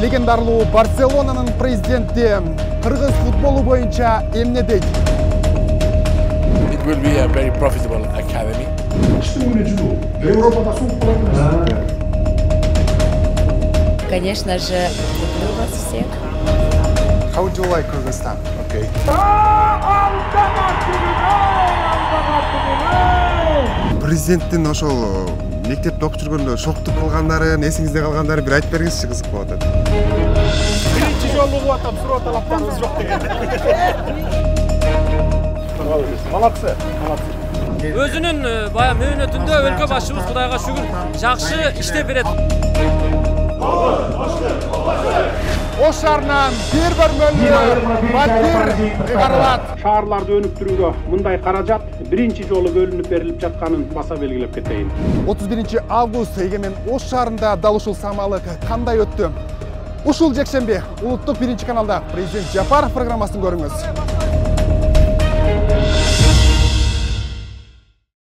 легендарлуу барселонанын президенти кыргыз футболу боюнча эмне дейт It will be a very profitable academy. Конечно же, люблю вас всех. How do you like Kyrgyzstan? Okay. президенттин ошол мектепте окуп жүргөндө шоктук кылгандарын эсиңизде калгандарын бир айтып бериңизчи кызык болот атат биринчи жолу угуп атам суроо талаптарыбыз жок деген. Молодцы молодцы. Өзүнүн э, баягы мөөнөтүндө өлкө башчыбыз кудайга шүгүр жакшы иштеп берет. Ош шаарынан бир бөлмөлүү батир чыгарылат шаарларды өнүктүрүүгө мындай каражат биринчи жолу бөлүнүп берилип жатканын баса белгилеп кетейин. Отуз биринчи август эгемен ош шаарында дал ушул самалык кандай өттү? Ушул жекшемби улуттук биринчи каналда. Президент жапаров программасын көрүңүз.